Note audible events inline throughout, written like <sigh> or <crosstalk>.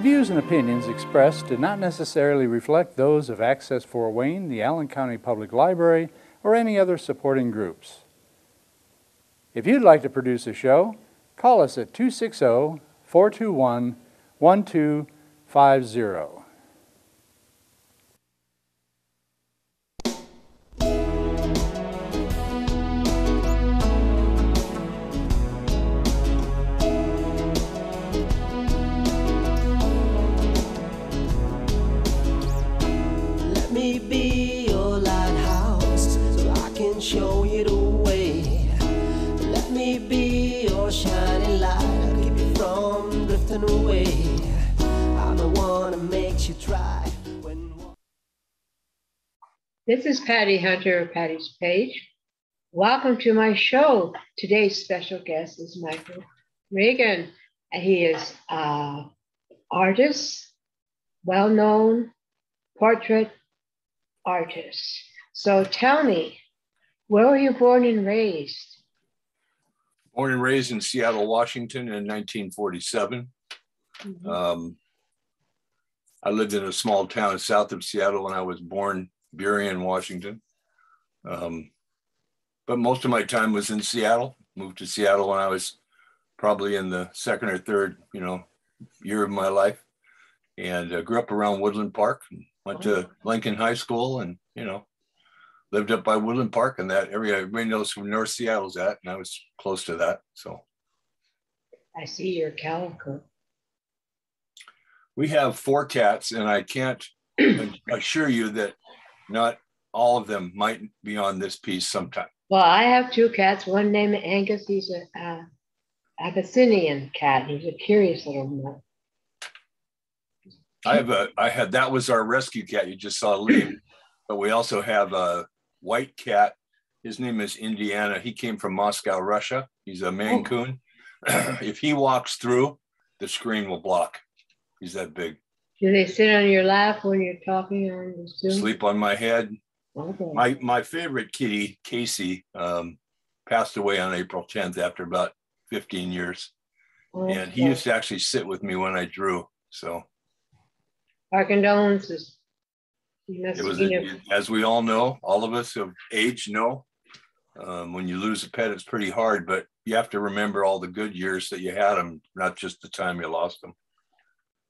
The views and opinions expressed do not necessarily reflect those of Access Fort Wayne, the Allen County Public Library, or any other supporting groups. If you'd like to produce a show, call us at 260 421 1250. Be your shining light, I'll keep you from drifting away. I'm the one that makes you try when. This is Patty Hunter of Patty's Page. Welcome to my show. Today's special guest is Michael Reagan. He is an artist, well-known portrait artist. So tell me, where were you born and raised? Born and raised in Seattle, Washington in 1947. Mhm. Um, I lived in a small town south of Seattle when I was born, Burien, Washington. Um, but most of my time was in Seattle. Moved to Seattle when I was probably in the second or third, you know, year of my life, and uh, grew up around Woodland Park. And went to Lincoln High School, and you know, lived up by Woodland Park and that area. Everybody knows where North Seattle's at, and I was close to that. So I see your calico. we have four cats, and I can't <clears throat> assure you that not all of them might be on this piece sometime. Well, I have two cats. One named Angus. He's a uh, Abyssinian cat. He's a curious little mutt. I have a, I had that was our rescue cat you just saw leave, but we also have a white cat. His name is Indiana. He came from Moscow, Russia. He's a Maine Coon. <clears throat> if he walks through, the screen will block. He's that big. Do they sit on your lap when you're talking on the Zoom? Sleep on my head. Okay. My my favorite kitty, Casey, um, passed away on April 10th after about 15 years, and he used to actually sit with me when I drew. So Our condolences. It was, a- as we all know, all of us of age know, um, when you lose a pet, it's pretty hard. But you have to remember all the good years that you had them, not just the time you lost them.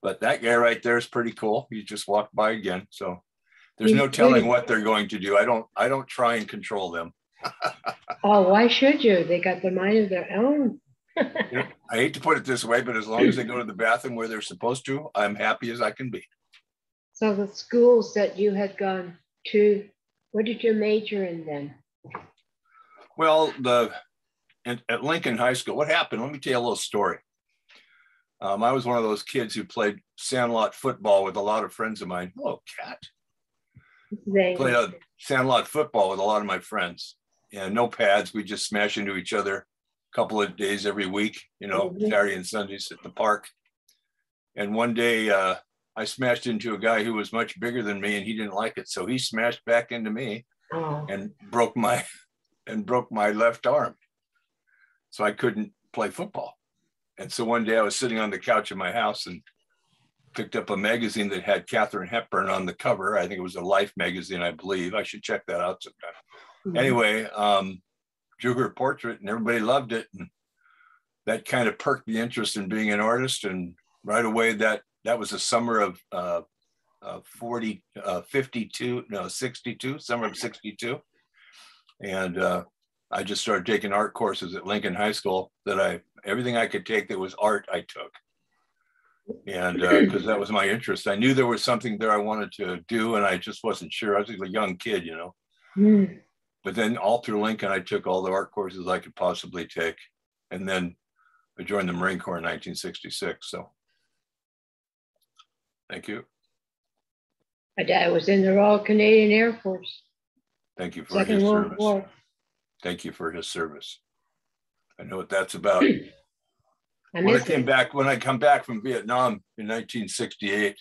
But that guy right there is pretty cool. He just walked by again, so there's no telling what they're going to do. I don't. I don't try and control them. <laughs> oh, why should you? They got the mind of their own. I hate to put it this way, but as long as they go to the bathroom where they're supposed to, I'm happy as I can be. So the schools that you had gone to, what did you major in then? Well, the at, at Lincoln High School, what happened? Let me tell you a little story. Um, I was one of those kids who played sandlot football with a lot of friends of mine. Oh, cat! They, Played a sandlot football with a lot of my friends, and no pads. We just smash into each other a couple of days every week. You know, Mhm. Saturday and Sundays at the park. And one day, uh, I smashed into a guy who was much bigger than me, and he didn't like it, so he smashed back into me oh, and broke my and broke my left arm. So I couldn't play football. And so one day I was sitting on the couch in my house and picked up a magazine that had Katharine Hepburn on the cover. I think it was a Life magazine, I believe. I should check that out sometime. mhm. Anyway, um, drew her portrait and everybody loved it. And that kind of perked the interest in being an artist. And right away that that was the summer of uh, uh, 40, uh, 52, no, 62, summer of 62. And uh, I just started taking art courses at Lincoln High School that I, everything I could take that was art, I took. And <clears throat> because that was my interest, I knew there was something there I wanted to do, and I just wasn't sure. I was a young kid, you know. Mm. But then all through Lincoln, I took all the art courses I could possibly take. And then I joined the Marine Corps in 1966. So thank you. My dad was in the Royal Canadian Air Force, Thank you for Second his World service. War. Thank you for his service. I know what that's about. <clears throat> I when I came it. back, when I come back from Vietnam in 1968,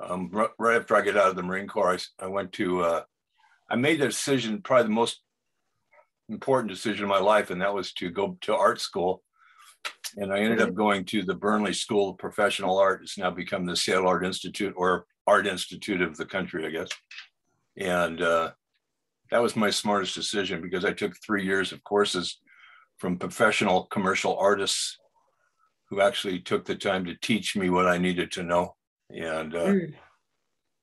um, right after I get out of the Marine Corps, I went to, uh, I made a decision, probably the most important decision of my life, and that was to go to art school And I ended up going to the Burnley School of Professional Art. It's now become the Seattle Art Institute or Art Institute of the country, I guess. And uh, that was my smartest decision because I took three years of courses from professional commercial artists who actually took the time to teach me what I needed to know. And uh, Mm.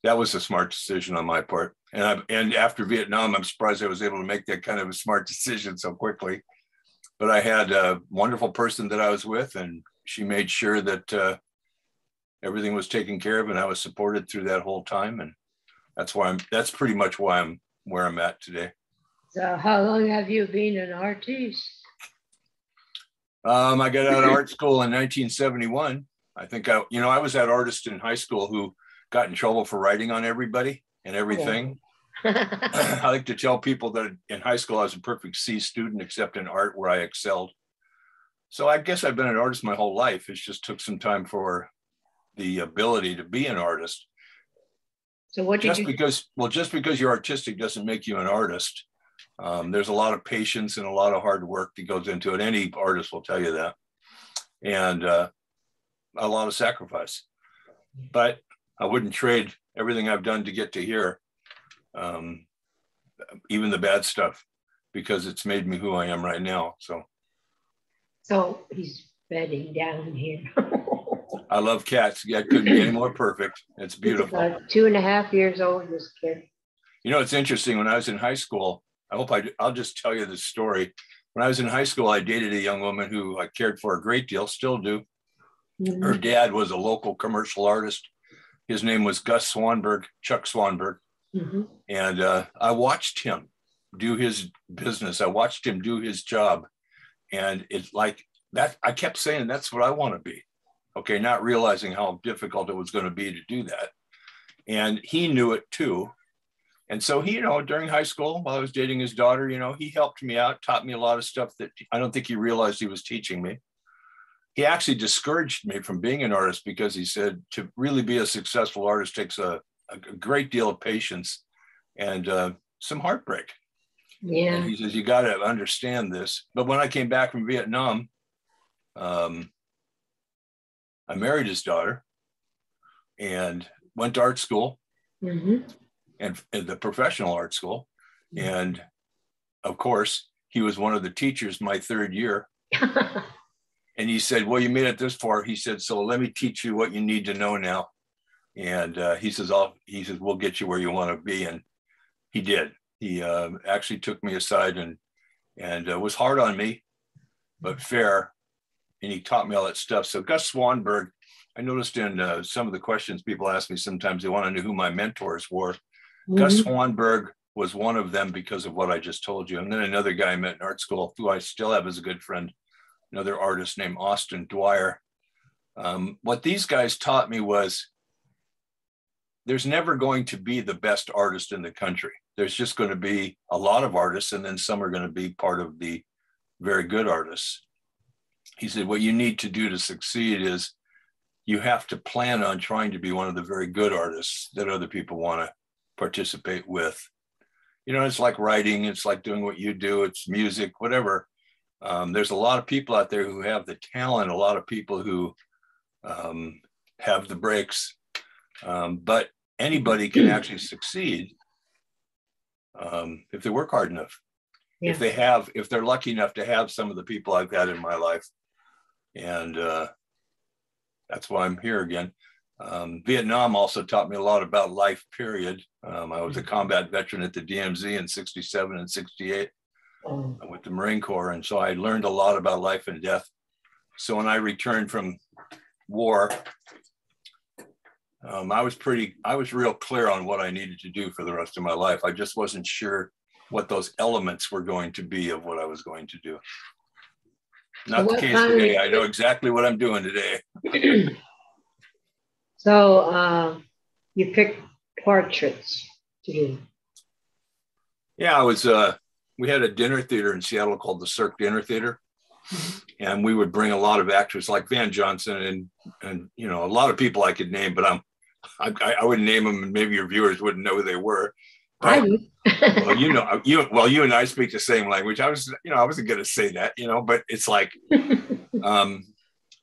that was a smart decision on my part. And I, and after Vietnam, I'm surprised I was able to make that kind of a smart <laughs> decision so quickly. But I had a wonderful person that I was with, and she made sure that uh, everything was taken care of, and I was supported through that whole time. And that's why I'm. That's pretty much why I'm where I'm at today. So how long have you been an artist? Um, I got out of <laughs> art school in 1971. I think I, you know, I was that artist in high school who got in trouble for writing on everybody and everything. I like to tell people that in high school I was a perfect C student, except in art where I excelled. So I guess I've been an artist my whole life. It just took some time for the ability to be an artist. so what did Just you because, well, just because you're artistic doesn't make you an artist. Um, there's a lot of patience and a lot of hard work that goes into it. Any artist will tell you that, and uh, a lot of sacrifice. But I wouldn't trade everything I've done to get to here, um, even the bad stuff, because it's made me who I am right now. So So he's bedding down here. I love cats. Yeah, it couldn't be any more perfect. It's beautiful. Two and a half years old, this kid. You know, it's interesting. When I was in high school, I hope I, I'll just tell you this story. When I was in high school, I dated a young woman who I cared for a great deal, still do. Her dad was a local commercial artist. His name was Gus Swanberg, Chuck Swanberg. Mhm. And uh, I watched him do his business. I watched him do his job. And it's like that. I kept saying, that's what I want to be. Okay. Not realizing how difficult it was going to be to do that. And he knew it too. And so he, you know, during high school, while I was dating his daughter, you know, he helped me out, taught me a lot of stuff that I don't think he realized he was teaching me. He actually discouraged me from being an artist because he said to really be a successful artist takes a, a great deal of patience and uh, some heartbreak. And Yeah. he says, you got to understand this. But when I came back from Vietnam, um, I married his daughter and went to art school Mhm. and, and the professional art school. And of course, he was one of the teachers my third year. <laughs> And he said, Well, you made it this far. He said, So let me teach you what you need to know now. And uh, he says, I'll, he says, We'll get you where you want to be. And he did. He uh, actually took me aside and, and uh, was hard on me, but fair. And he taught me all that stuff. So Gus Swanberg, I noticed in uh, some of the questions people ask me sometimes, they want to know who my mentors were. Gus Mhm. Swanberg was one of them because of what I just told you. And then another guy I met in art school, who I still have as a good friend, another artist named Austin Dwyer. Um, what these guys taught me was there's never going to be the best artist in the country. There's just going to be a lot of artists, and then some are going to be part of the very good artists. He said, What you need to do to succeed is you have to plan on trying to be one of the very good artists that other people want to participate with. You know, it's like writing, it's like doing what you do, it's music, whatever. Um, there's a lot of people out there who have the talent, a lot of people who um, have the breaks, um, but anybody can actually succeed um, if they work hard enough. Yeah. If they have, if they're lucky enough to have some of the people I've had in my life, and uh, that's why I'm here again. Um, Vietnam also taught me a lot about life. Period. Um, I was a combat veteran at the DMZ in '67 and '68 Oh, with the Marine Corps. And so I learned a lot about life and death. So when I returned from war, um, I was pretty, I was real clear on what I needed to do for the rest of my life. I just wasn't sure what those elements were going to be of what I was going to do. Not the case today. I know exactly what I'm doing today. <clears throat> So uh, you picked portraits to do. Yeah, I was. Uh, we had a dinner theater in Seattle called the Cirque Dinner Theater, and we would bring a lot of actors like Van Johnson and and you know a lot of people I could name, but I'm I, I wouldn't name them, and maybe your viewers wouldn't know who they were. I But, <laughs> well, you know, you well, you and I speak the same language. I was, you know, I wasn't going to say that, you know, but it's like, <laughs> um,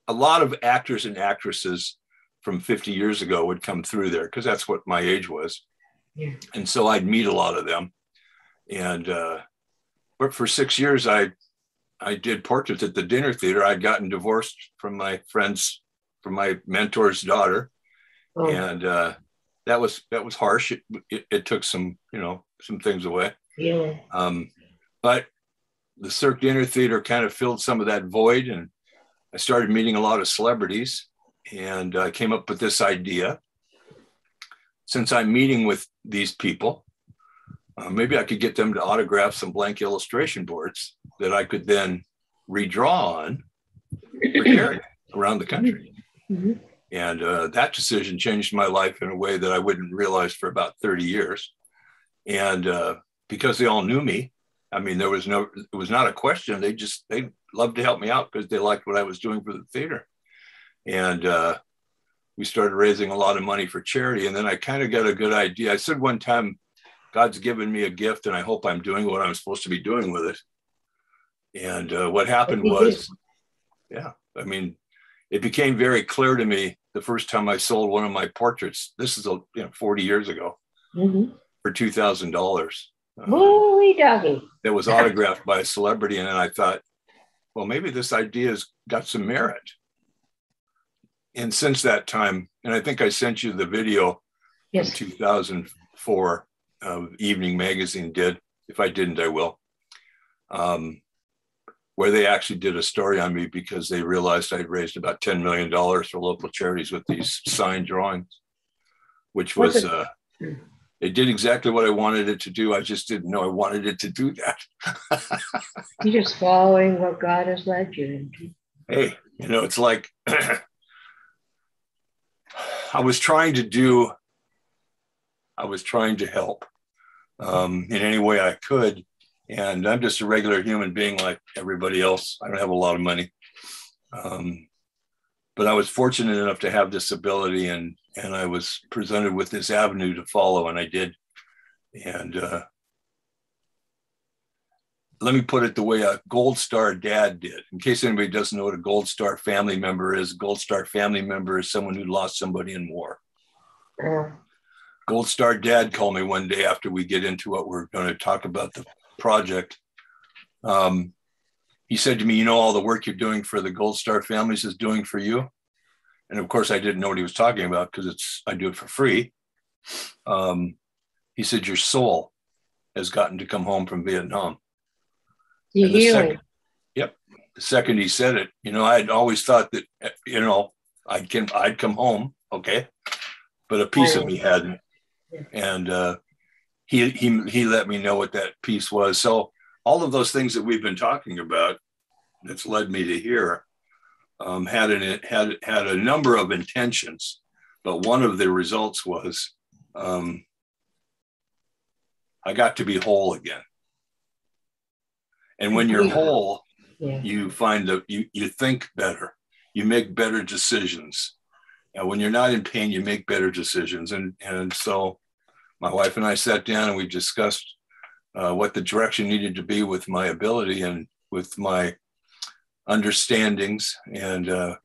a lot of actors and actresses from 50 years ago would come through there because that's what my age was. Yeah. And so I'd meet a lot of them. And uh, but for six years I I did portraits at the dinner theater. I'd gotten divorced from my friend's from my mentor's daughter. Oh, And uh, that was that was harsh. It, it, it took some, you know, some things away. yeah. Um, but the Cirque Dinner Theater kind of filled some of that void, and I started meeting a lot of celebrities, and I came up with this idea. Since I'm meeting with these people, uh, maybe I could get them to autograph some blank illustration boards that I could then redraw on for <clears throat> around the country. Mhm. And uh, that decision changed my life in a way that I wouldn't realize for about 30 years. And uh, because they all knew me, I mean, there was no, it was not a question. They just, they loved to help me out because they liked what I was doing for the theater. And uh, we started raising a lot of money for charity. And then I kind of got a good idea. I said one time, God's given me a gift and I hope I'm doing what I'm supposed to be doing with it. And uh, what happened What did you was, yeah, I mean, it became very clear to me the first time I sold one of my portraits. This is a, you know, 40 years ago Mhm. for two thousand dollars. Wooly doggy. That was autographed by a celebrity, and then I thought, well, maybe this idea has got some merit. And since that time, and I think I sent you the video from Yes. 2004 uh, Evening Magazine did. If I didn't, I will. Um, where they actually did a story on me because they realized I'd raised about $10 million for local charities with these signed drawings, which Was uh, it did exactly what I wanted it to do. I just didn't know I wanted it to do that. <laughs> You're just following what God has led you into. hey, you know, it's like <clears throat> I was trying to do, I was trying to help um, in any way I could. And I'm just a regular human being like everybody else. I don't have a lot of money. Um, but I was fortunate enough to have this ability and, and I was presented with this avenue to follow, and I did. And uh, let me put it the way a Gold Star dad did. In case anybody doesn't know what a Gold Star family member is, a Gold Star family member is someone who lost somebody in war. Gold Star dad called me one day after we get into what we're going to talk about the project. Um, he said to me, You know, all the work you're doing for the Gold Star families is doing for you. And of course, I didn't know what he was talking about because it's I do it for free. Um, he said, Your soul has gotten to come home from Vietnam. the And the healing. second- the second he said it, you know, I'd always thought that, you know, I'd come, I'd come home, okay, but a piece of me hadn't, and uh, he he he let me know what that piece was. So all of those things that we've been talking about, that's led me to here, um, had an had had a number of intentions, but one of the results was um, I got to be whole again. And when you're whole, Yeah. you find that you, you think better, you make better decisions. And when you're not in pain, you make better decisions. And, and so my wife and I sat down and we discussed uh, what the direction needed to be with my ability and with my understandings and uh,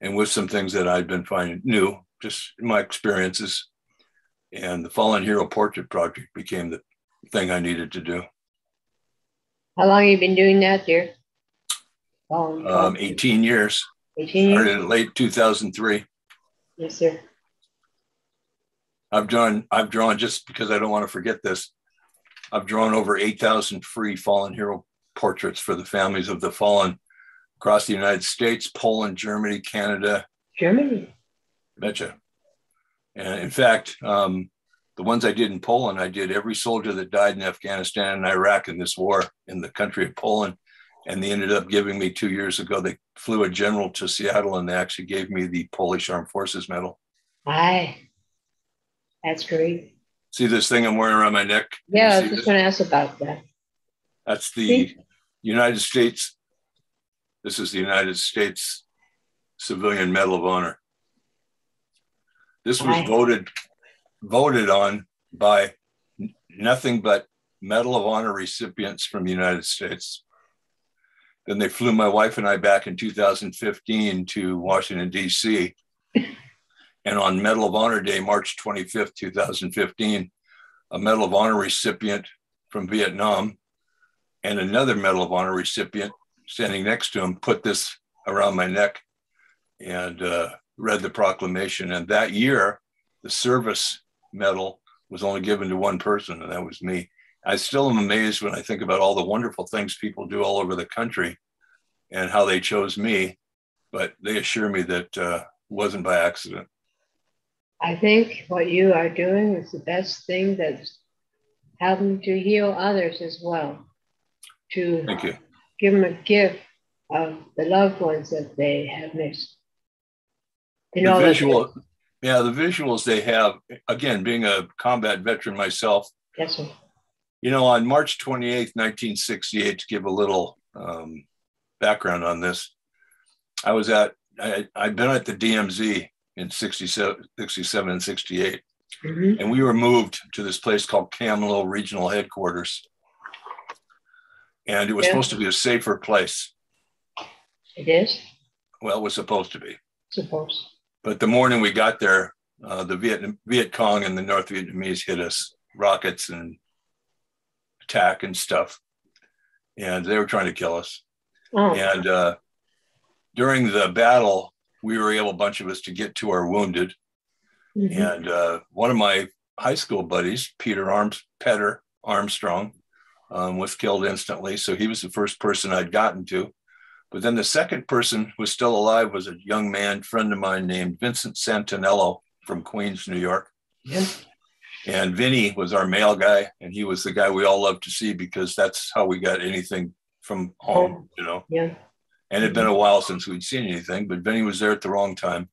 and with some things that I'd been finding new, just my experiences. And the Fallen Hero Portrait Project became the thing I needed to do. How long have you been doing that, dear? Um, Um, 18 years, 18 years? started in late 2003. Yes, sir. I've drawn, I've drawn just because I don't want to forget this. I've drawn over 8,000 free fallen hero portraits for the families of the fallen across the United States, Poland, Germany, Canada, Germany. betcha. And in fact, um, the ones I did in Poland, I did every soldier that died in Afghanistan and Iraq in this war in the country of Poland. And they ended up giving me two years ago, they flew a general to Seattle and they actually gave me the Polish Armed Forces Medal. Aye. That's great. See this thing I'm wearing around my neck? Yeah, I was just going to ask about that. That's the See? United States. This is the United States Civilian Medal of Honor. This was Right. voted voted on by nothing but Medal of Honor recipients from the United States. Then they flew my wife and I back in 2015 to Washington, D.C. <laughs> and on Medal of Honor Day, March 25th, 2015, a Medal of Honor recipient from Vietnam and another Medal of Honor recipient standing next to him put this around my neck and uh, read the proclamation. And that year, the service medal was only given to one person, and that was me. I still am amazed when I think about all the wonderful things people do all over the country and how they chose me, but they assure me that uh, wasn't by accident. I think what you are doing is the best thing that's helping to heal others as well. To Thank you. give them a gift of the loved ones that they have missed. You The know, visual, yeah, the visuals they have, again, being a combat veteran myself, That's what, You know, on March 28th, 1968, to give a little um, background on this, I was at, I, I'd been at the DMZ in 67, 67 and 68, Mhm. and we were moved to this place called Cam Lo Regional Headquarters. And it was Yeah. supposed to be a safer place. It is Well, it was supposed to be. supposed. But the morning we got there, uh, the Viet, Viet Cong and the North Vietnamese hit us rockets and attack and stuff. And they were trying to kill us. Oh, And uh, during the battle, we were able, a bunch of us, to get to our wounded. mhm. And uh, one of my high school buddies, Peter Arms, Peter Armstrong, um, was killed instantly. So he was the first person I'd gotten to. But then the second person who was still alive was a young man, friend of mine named Vincent Santinello from Queens, New York. Yeah. And Vinny was our mail guy, and he was the guy we all loved to see because that's how we got anything from home, you know. yeah. And it'd been a while since we'd seen anything, but Vinny was there at the wrong time.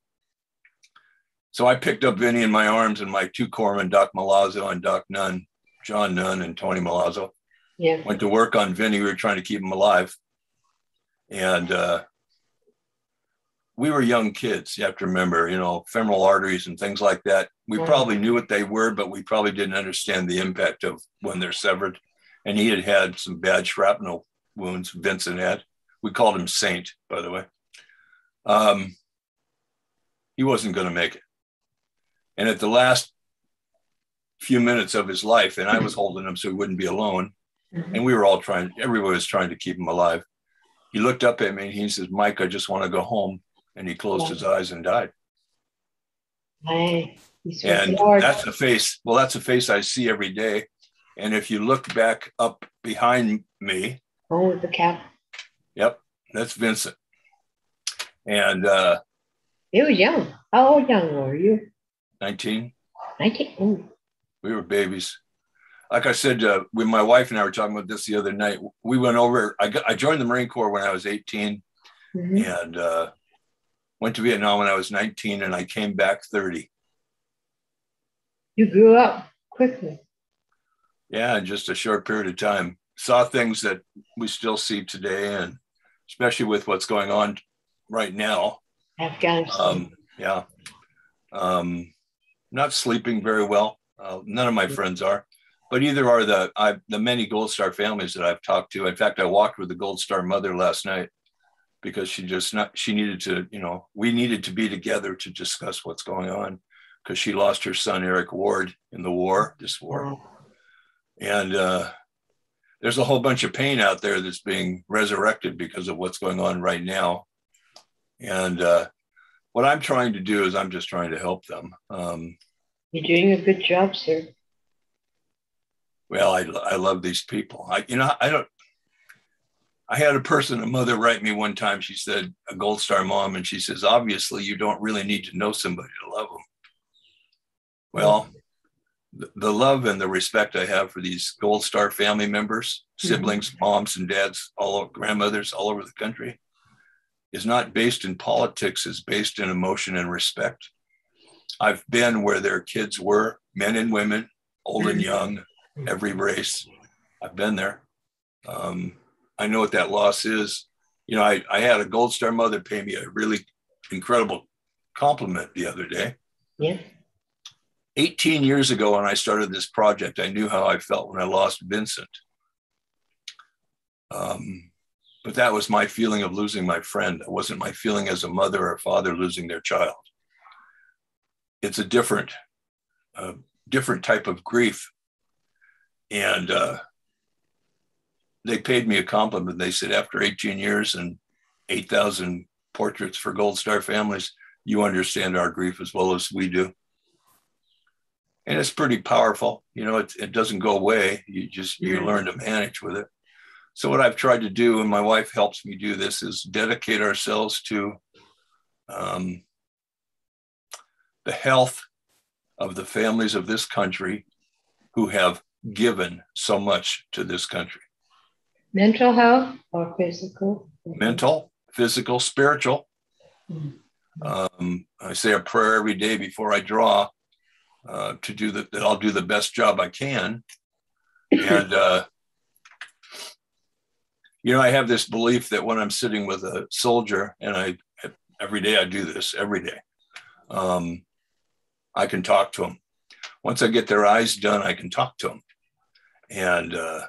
So I picked up Vinny in my arms and my two corpsmen, Doc Malazzo and Doc Nunn, John Nunn and Tony Malazzo, Yeah. went to work on Vinny. We were trying to keep him alive. And uh, we were young kids. You have to remember, you know, femoral arteries and things like that. We probably knew what they were, but we probably didn't understand the impact of when they're severed. And he had had some bad shrapnel wounds, Vincent had. We called him Saint, by the way. Um, he wasn't going to make it. And at the last few minutes of his life, and I was holding him so he wouldn't be alone, Mhm. and we were all trying, everyone was trying to keep him alive. He looked up at me and he says, Mike, I just want to go home. And he closed his eyes and died. With And Lord. that's a face, well, that's a face I see every day. And if you look back up behind me, with the cap. That's Vincent. And uh, He was young. How old young were you? 19, 19? Ooh. we were babies. Like I said, uh, when my wife and I were talking about this the other night, we went over, I, got, I joined the Marine Corps when I was 18 Mhm. and uh, went to Vietnam when I was 19 and I came back 30. You grew up quickly. Yeah, in just a short period of time. Saw things that we still see today, and especially with what's going on right now. Afghanistan. Um, yeah. Um, not sleeping very well. Uh, none of my friends are, but either are the I, the many Gold Star families that I've talked to. In fact, I walked with the Gold Star mother last night because she just not she needed to, you know, we needed to be together to discuss what's going on because she lost her son Eric Ward in the war, this war Wow. and uh, there's a whole bunch of pain out there that's being resurrected because of what's going on right now. And uh, what i'm trying to do is i'm just trying to help them. Um, You're doing a good job, sir. well I, I love these people. I you know i don't i had a person a mother write me one time. She said a gold star mom and she says obviously you don't really need to know somebody to love them well the, love and the respect i have for these gold star family members siblings moms and dads all grandmothers all over the country is not based in politics is based in emotion and respect. I've been where their kids were men and women old and young every race. I've been there. Um, i know what that loss is. You know I, I had a gold star mother pay me a really incredible compliment the other day. Yeah. 18 years ago when I started this project, I knew how I felt when I lost Vincent. Um, but that was my feeling of losing my friend. It wasn't my feeling as a mother or father losing their child. It's a different, uh, different type of grief. And uh, they paid me a compliment. They said, after 18 years and 8,000 portraits for Gold Star families, you understand our grief as well as we do. And it's pretty powerful. You know, it, it doesn't go away. You just, you learn to manage with it. So what I've tried to do, and my wife helps me do this, is dedicate ourselves to um, the health of the families of this country who have given so much to this country. Mental health or physical? Mental, physical, spiritual. Um, I say a prayer every day before I draw uh, to do the, that I'll do the best job I can. And, uh, you know, I have this belief that when I'm sitting with a soldier, and I every day I do this every day, um, I can talk to them. Once I get their eyes done, I can talk to them. And uh,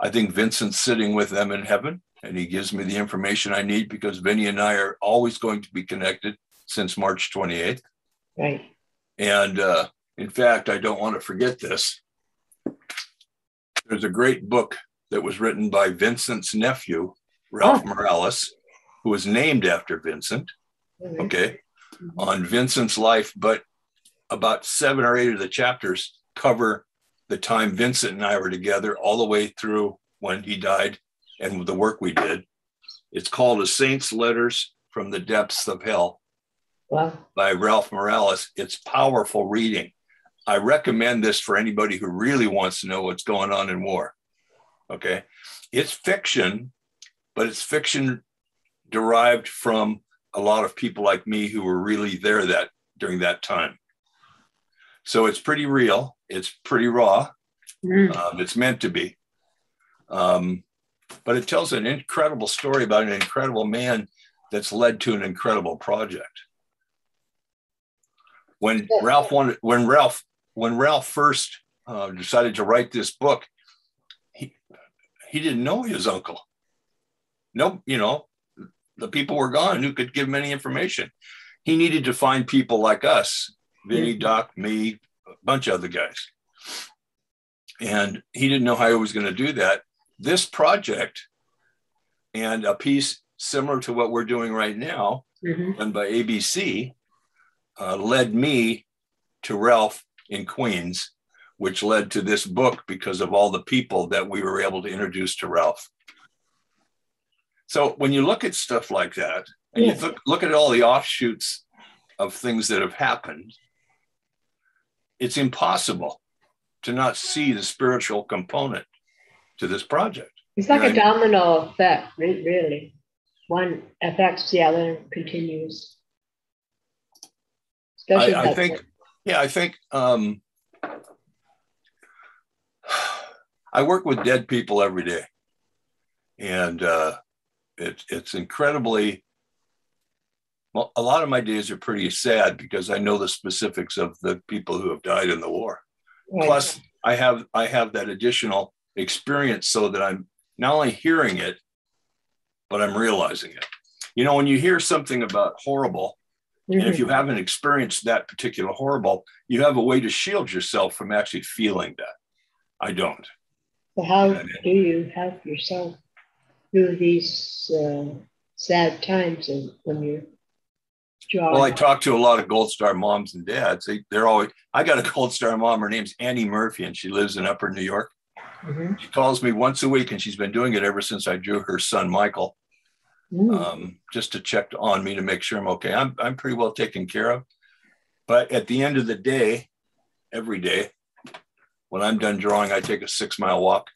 I think Vincent's sitting with them in heaven and he gives me the information I need because Vinny and I are always going to be connected since March 28th. Right. And uh, in fact, I don't want to forget this. There's a great book that was written by Vincent's nephew, Ralph Oh. Morales, who was named after Vincent, Mhm. okay, on Vincent's life. But about seven or eight of the chapters cover the time Vincent and I were together, all the way through when he died and the work we did. It's called A Saint's Letters from the Depths of Hell Well, by Ralph Morales. It's powerful reading. I recommend this for anybody who really wants to know what's going on in war. Okay. It's fiction, but it's fiction derived from a lot of people like me who were really there that during that time. So it's pretty real. It's pretty raw. mm, Um, it's meant to be. Um, but it tells an incredible story about an incredible man that's led to an incredible project. When Ralph wanted, when Ralph, when Ralph first uh, decided to write this book, he he didn't know his uncle. No, you know, the people were gone who could give him any information. He needed to find people like us, Vinny, Mhm. Doc, me, a bunch of other guys and he didn't know how he was going to do that. This project and a piece similar to what we're doing right now, mhm. done by ABC, uh, led me to Ralph in Queens, which led to this book because of all the people that we were able to introduce to Ralph. So when you look at stuff like that, and Yeah. you look, look at all the offshoots of things that have happened, it's impossible to not see the spiritual component to this project. It's like a domino effect, really. One affects the other and continues. Especially I, I think, yeah, I think um, I work with dead people every day, and uh, it's it's incredibly. Well, a lot of my days are pretty sad because I know the specifics of the people who have died in the war. Right. Plus, I have I have that additional experience so that I'm not only hearing it, but I'm realizing it. You know, when you hear something about horrible, and if Mhm. you haven't experienced that particular horrible, you have a way to shield yourself from actually feeling that. I don't. So how do you help yourself through these uh, sad times and when you're drawing? Well, I talk to a lot of Gold Star moms and dads. They, they're always, I got a Gold Star mom. Her name's Annie Murphy, and she lives in Upper New York. Mhm. She calls me once a week, and she's been doing it ever since I drew her son, Michael. Um, just to check on me to make sure I'm okay. I'm, I'm pretty well taken care of. But at the end of the day, every day, when I'm done drawing, I take a six mile walk.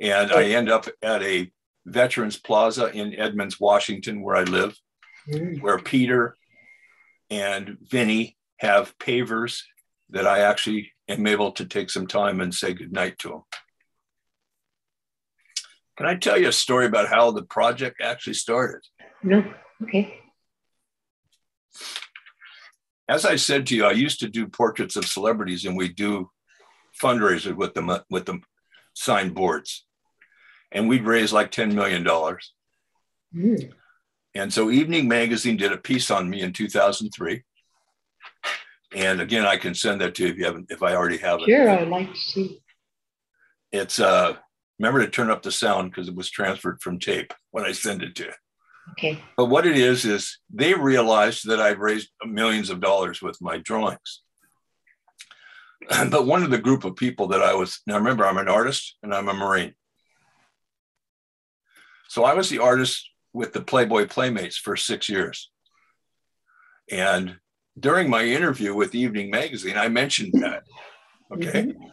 And I end up at a Veterans Plaza in Edmonds, Washington, where I live. Mm. where Peter and Vinny have pavers that I actually am able to take some time and say goodnight to them. Can I tell you a story about how the project actually started? No, okay. As I said to you, I used to do portraits of celebrities and we do fundraisers with them with the signed boards. and we'd raise like $10 million. Mm. And so Evening Magazine did a piece on me in 2003. And again, I can send that to you if you haven't, if I already have it. Sure, I'd like to see. It's uh remember to turn up the sound because it was transferred from tape when I send it to you. Okay. But what it is is they realized that I'd raised millions of dollars with my drawings. <clears throat> but one of the group of people that I was now remember I'm an artist and I'm a Marine. So I was the artist with the Playboy Playmates for six years. And during my interview with Evening Magazine, I mentioned that. Okay. Mm-hmm.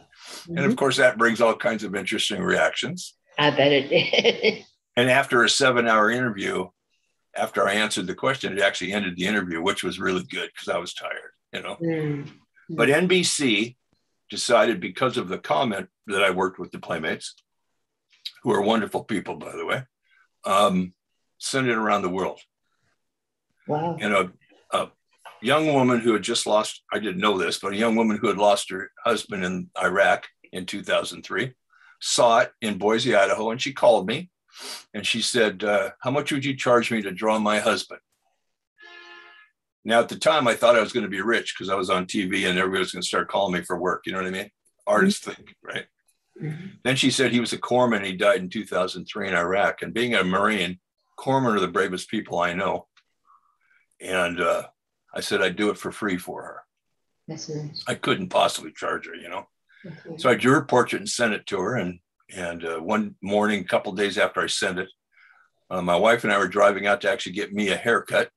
Mhm. And of course, that brings all kinds of interesting reactions. I bet it did. <laughs> And after a seven hour interview, after I answered the question, it actually ended the interview, which was really good because I was tired, you know. Mm. But NBC decided because of the comment that I worked with the Playmates, who are wonderful people, by the way, um, send it around the world. Wow. And a, a young woman who had just lost, I didn't know this, but a young woman who had lost her husband in Iraq in 2003 saw it in Boise, Idaho, and she called me and she said, uh, How much would you charge me to draw my husband? Now, at the time, I thought I was going to be rich because I was on TV and everybody was going to start calling me for work. You know what I mean? Artist thing, right? Mhm. Then she said he was a corpsman. He died in 2003 in Iraq. And being a Marine, corpsmen are the bravest people I know. And uh, I said I'd do it for free for her. That's nice. I couldn't possibly charge her, you know. Nice. So I drew her portrait and sent it to her. And and uh, one morning, a couple days after I sent it, uh, my wife and I were driving out to actually get me a haircut,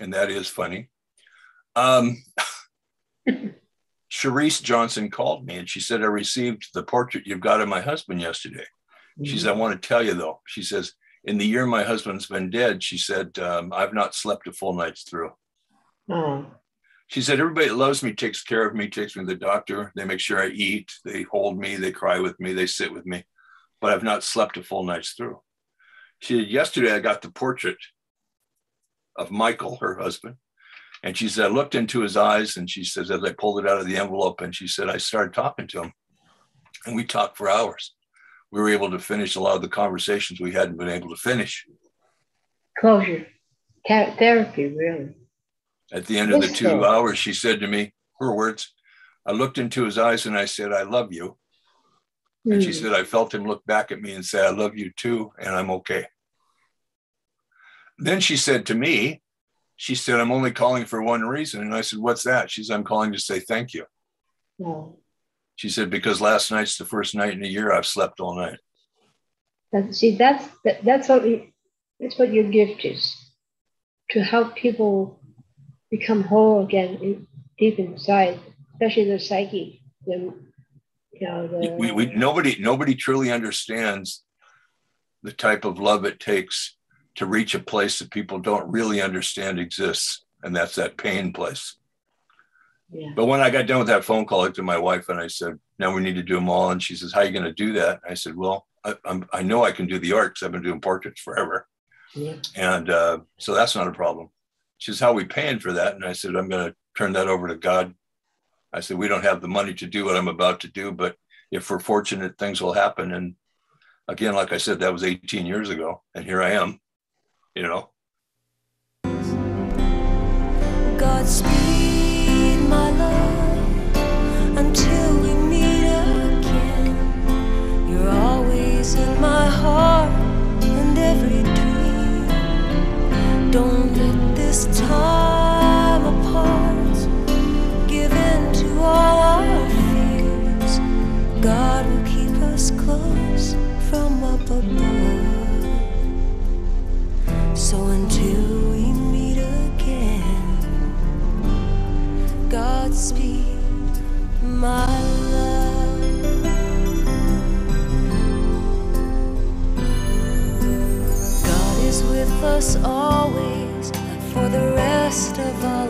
and that is funny. Um, <laughs> Charisse Johnson called me and she said, I received the portrait you've got of my husband yesterday. She said, I want to tell you though. She says, in the year my husband's been dead, she said, um, I've not slept a full night's through. Oh, She said, everybody that loves me takes care of me, takes me to the doctor. They make sure I eat. They hold me. They cry with me. They sit with me. But I've not slept a full night's through. She said, yesterday I got the portrait of Michael, her husband. And she said, I looked into his eyes and she says, as I pulled it out of the envelope, and she said, I started talking to him. And we talked for hours. We were able to finish a lot of the conversations we hadn't been able to finish. closure. Ther- therapy, really. At the end of the two hours, she said to me, her words, I looked into his eyes and I said, I love you. And she Mm. said, I felt him look back at me and say, I love you too, and I'm okay. Then she said to me, she said, I'm only calling for one reason. And I said, What's that? She said, I'm calling to say thank you. Oh, She said, Because last night's the first night in a year I've slept all night. see, that's that, that's what that's what your gift is, to help people become whole again in, deep inside, especially the psyche. The, you know, the, We, we nobody nobody truly understands the type of love it takes to reach a place that people don't really understand exists. And that's that pain place. yeah. But when I got done with that phone call, I looked at my wife and I said, "Now we need to do them all." And she says, "How are you going to do that?" I said, "Well, I, I'm, I know I can do the art because I've been doing portraits forever, yeah. and uh, so that's not a problem." She says, "How are we paying for that?" And I said, "I'm going to turn that over to God." I said, "We don't have the money to do what I'm about to do, but if we're fortunate, things will happen." And again, like I said, that was 18 years ago, and here I am. You know, Godspeed, my love, until we meet again. You're always in my heart and every dream. Don't let this time apart give in to all our fears. God will keep us close from up above. So until we meet again. Godspeed, my love. God is with us always for the rest of our